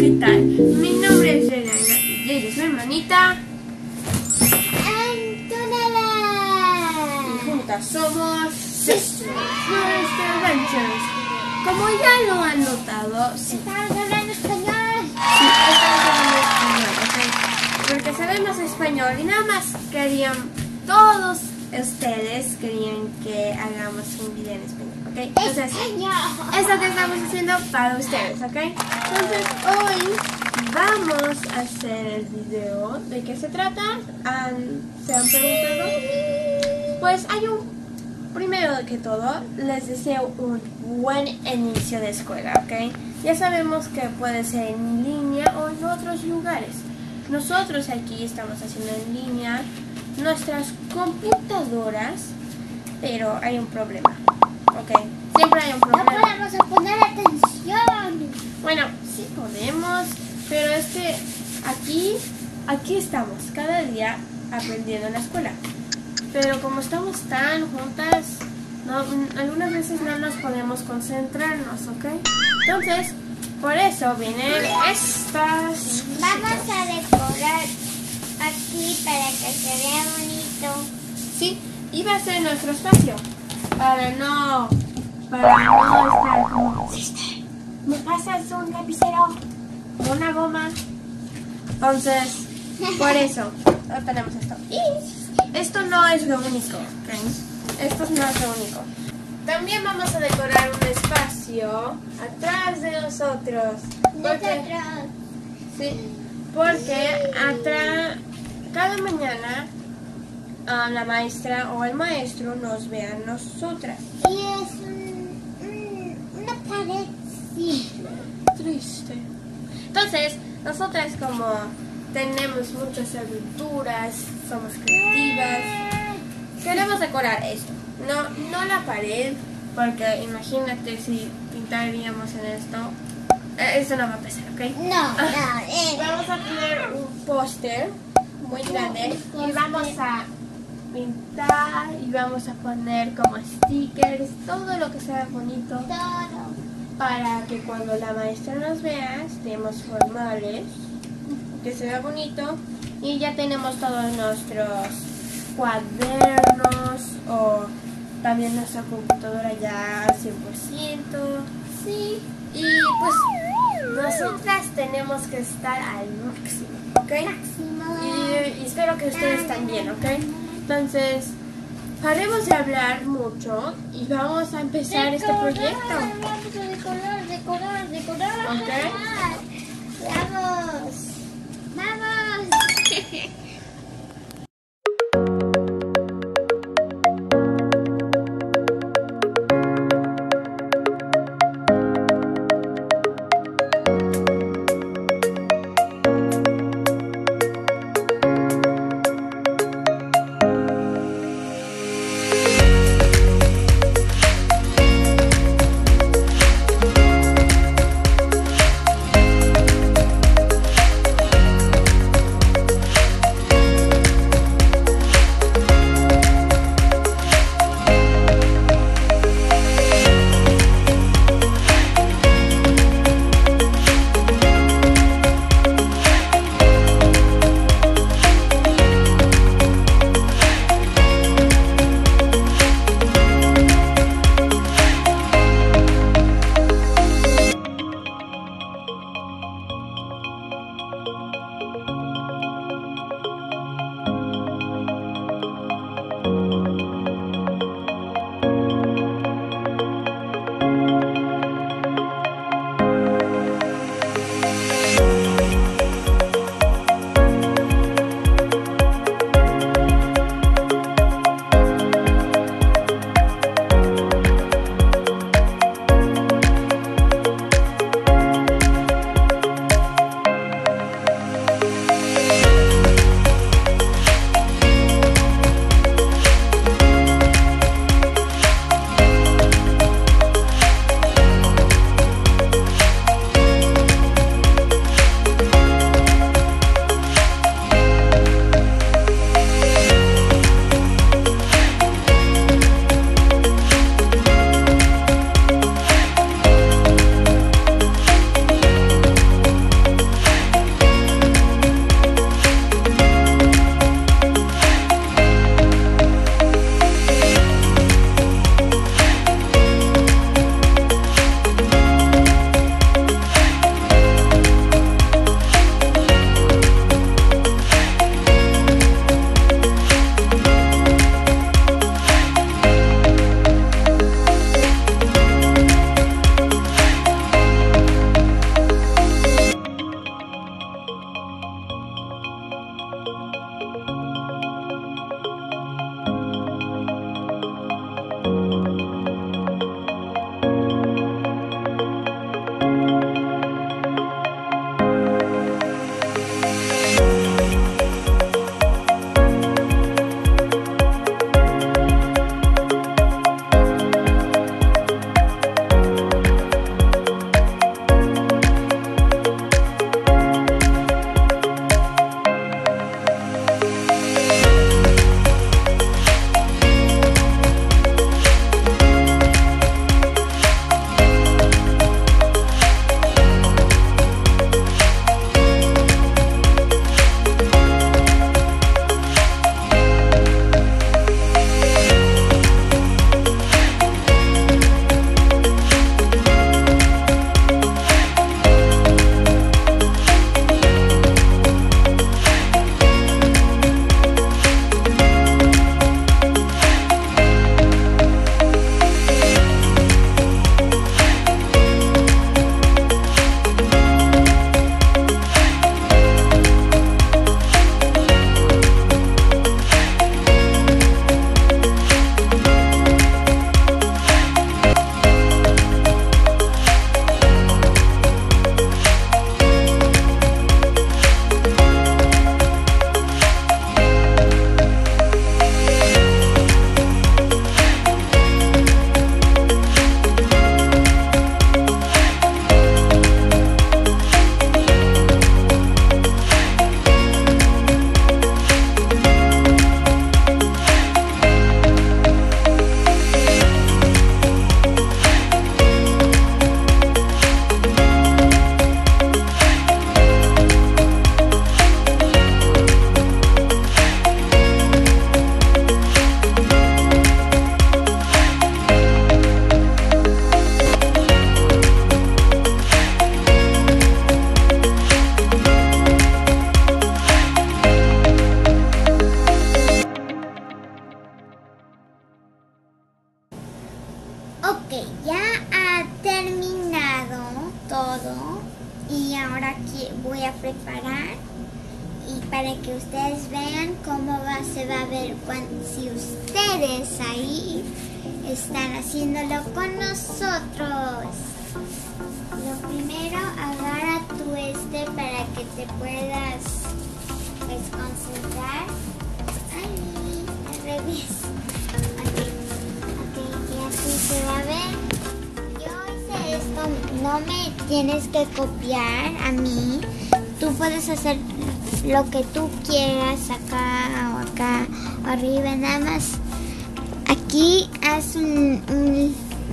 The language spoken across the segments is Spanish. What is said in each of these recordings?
¿qué tal? Mi nombre es Elena y ella es mi hermanita Antonella. y juntas somos Sisters Adventures. Como ya lo han notado, sí, Estamos hablando español. sí, estamos hablando español, ¿ok? Porque sabemos español y nada más querían, todos ustedes querían que hagamos un video en español. Entonces, Español. es lo que estamos haciendo para ustedes, ¿ok? Entonces hoy vamos a hacer el video. ¿De qué se trata? ¿Han- ¿Se han preguntado? Pues hay un... Primero que todo, les deseo un buen inicio de escuela, ¿ok? Ya sabemos que puede ser en línea o en otros lugares. Nosotros aquí estamos haciendo en línea nuestras computadoras, pero hay un problema, ¿ok? Siempre hay un No problema. podemos poner atención. Bueno, sí podemos, pero es que aquí, aquí estamos, cada día aprendiendo en la escuela. Pero como estamos tan juntas, no, algunas veces no nos podemos concentrarnos, ¿ok? Entonces, por eso vienen estas... Vamos a decorar aquí para que se vea bonito. Sí, y va a ser nuestro espacio. Para no. Para no estar como. "Sister, ¿Me pasas un lapicero? Una goma. Entonces, por eso, no tenemos esto. Y esto no es lo único, ¿ok? Esto no es lo único. También vamos a decorar un espacio atrás de nosotros. Porque, sí, porque atrás, cada mañana ah, la maestra o el maestro nos ve a nosotras. Y es un- un- una pared simple. Triste. Entonces, nosotras como tenemos muchas aventuras, somos creativas, queremos decorar esto. No, no la pared, porque imagínate si pintaríamos en esto. eh, Eso no va a pasar, ¿ok? No, no. eh, Vamos a poner un póster muy grande y vamos a pintar y vamos a poner como stickers, todo lo que sea bonito todo. para que cuando la maestra nos vea estemos formales, que se vea bonito y ya tenemos todos nuestros cuadernos o también nuestra computadora ya al 100%. Sí. Y pues nosotras tenemos que estar al máximo, ¿ok? Máximo. Y, y espero que ustedes también, ¿ok? Entonces, paremos de hablar mucho y vamos a empezar este proyecto. Vamos a decorar, decorar, decorar. Ok. Vamos. Vamos. Lo primero, agarra tu este para que te puedas pues, concentrar. Ay, al revés. Ok, y así se va a ver. Yo hice esto, no me tienes que copiar a mí. Tú puedes hacer lo que tú quieras acá o acá arriba, nada más. Aquí haz un-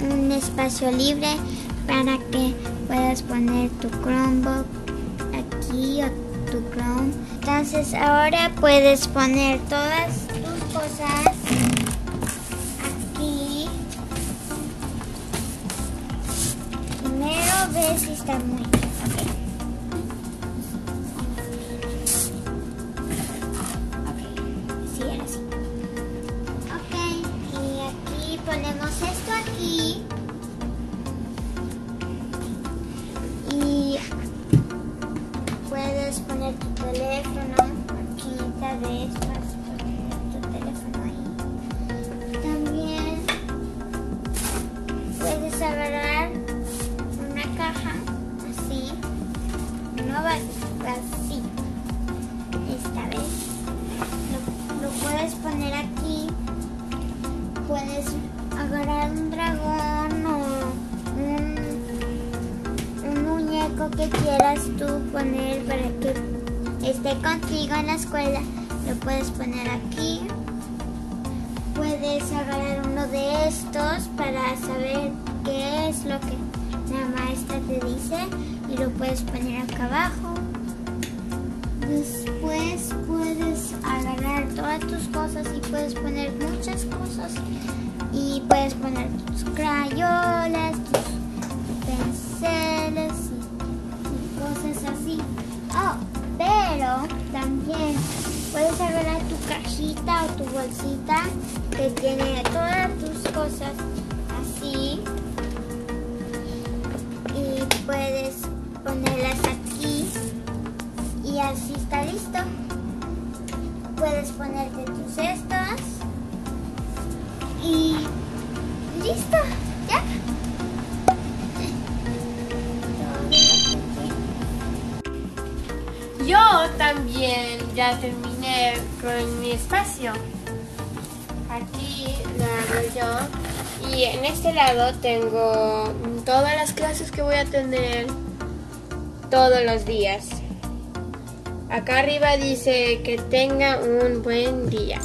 un espacio libre para que puedas poner tu Chromebook aquí o tu Chrome. Entonces ahora puedes poner todas tus cosas aquí. Primero ves si está muy También puedes agarrar una caja así, no así, esta vez. Lo, lo puedes poner aquí, puedes agarrar un dragón o un muñeco que quieras tú poner para que esté contigo en la escuela, lo puedes poner aquí. Puedes agarrar uno de estos para saber qué es lo que la maestra te dice y lo puedes poner acá abajo. Después puedes agarrar todas tus cosas y puedes poner muchas cosas. Y puedes poner tus crayolas, tus pinceles y, cosas así. Oh, pero también puedes agarrar tu cajita o tu bolsita que tiene todas tus cosas así. Y puedes ponerlas aquí y así está listo. puedes ponerte tus cestos y listo, ya. Yo también ya terminé con mi espacio. Aquí lo hago yo. Y en este lado tengo todas las clases que voy a tener todos los días. Acá arriba dice que tenga un buen día.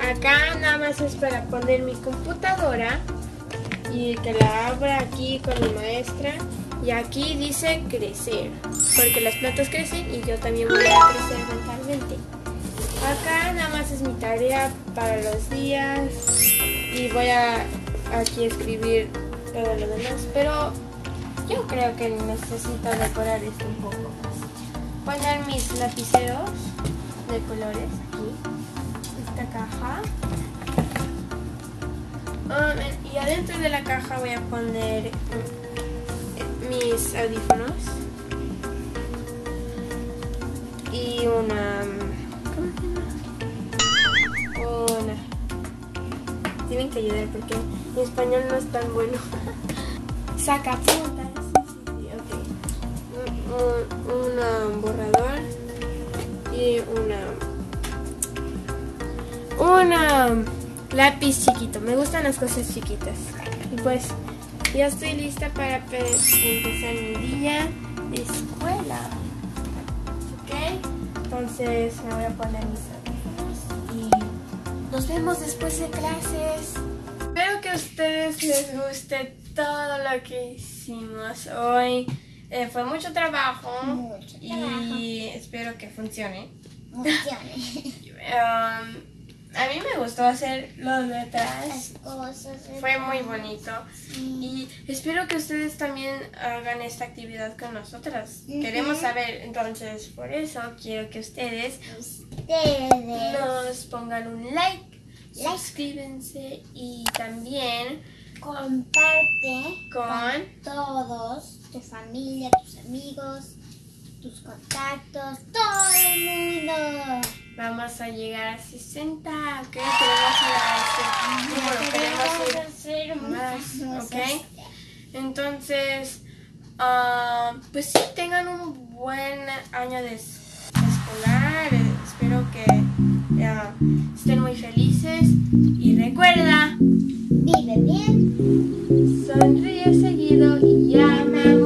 Acá nada más es para poner mi computadora y que la abra aquí con mi maestra. Y aquí dice crecer, porque las plantas crecen y yo también voy a crecer mentalmente. Acá nada más es mi tarea para los días y voy a aquí escribir todo lo demás, pero yo creo que necesito decorar esto un poco más. Poner mis lapiceros de colores aquí, esta caja. Ah, y adentro de la caja voy a poner mis audífonos. Y una ¿cómo llama? una. Tienen que ayudar porque mi español no es tan bueno. Saca puntas. Okay. un, un borrador y una una lápiz chiquito. Me gustan las cosas chiquitas. Y pues ya estoy lista para empezar mi día de escuela. ¿Ok? Entonces me voy a poner mis audífonos y nos vemos después de clases. Espero que a ustedes les guste todo lo que hicimos hoy. Eh, fue mucho trabajo, Mucho trabajo. y espero que funcione. Funcione. Um, a mí me gustó hacer los letras. Fue muy bonito. Sí. Y espero que ustedes también hagan esta actividad con nosotras. Queremos saber, entonces por eso quiero que ustedes Ustedes. nos pongan un like, Like. suscríbanse y también Comparte con todos, tu familia, tus amigos, tus contactos, todo el mundo vamos a llegar a 60, ok, queremos a este. Número, queremos ir más, ok. Entonces, ah, pues sí, tengan un buen año de escolar, espero que estén muy felices. Y recuerda, vive bien, sonríe seguido y llama.